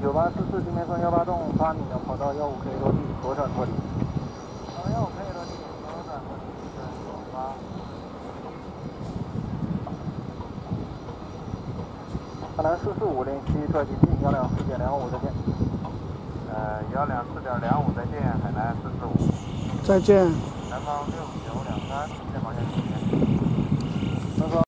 九八四四，今天双幺八栋八米的跑道幺五可以落地，左转脱离。幺五可以落地，左转脱离，九八。海南四四五零七特急进幺两四点两五再见。呃，幺两四点两五再见，海南四四五。再见。南方六九两三，